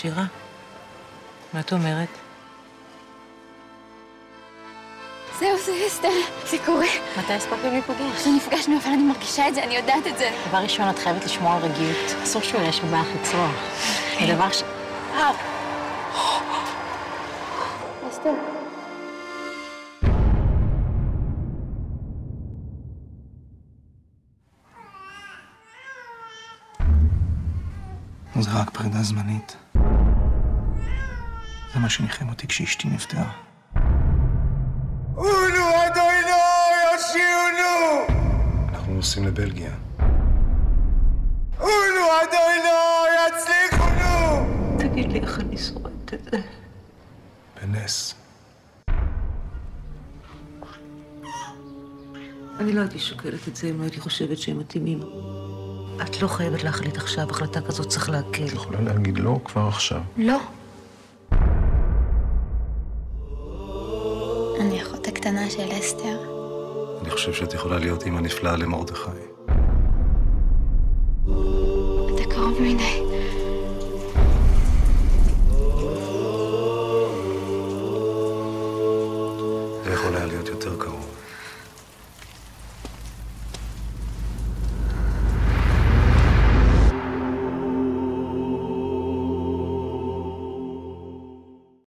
שירה, מה את אומרת? זהו, זה אסתר, זה קורה. מתי הספקתם להיפגש? לא נפגשנו, אבל אני מרגישה את זה, אני יודעת את זה. דבר ראשון, את חייבת לשמור על רגיעות. אסור שהוא יראה שבא לך לצרוח. ודבר ש... אה, אסתר. זה רק פרידה זמנית. זה מה שניחם אותי כשאשתי נפטרה. אונו אדונו יושיעונו! אנחנו נוסעים לבלגיה. אונו אדונו יצליחונו! תגיד לי איך אני שורדת את זה. בנס. אני לא הייתי שוקלת את זה אם לא הייתי חושבת שהם מתאימים. את לא חייבת להחליט עכשיו, החלטה כזאת צריך להקל. את יכולה להגיד לא כבר עכשיו. לא. הקטנה של אסתר. אני חושב שאת יכולה להיות אימא נפלאה למרדכי. אתה קרוב מדי. זה יכול היה להיות יותר קרוב.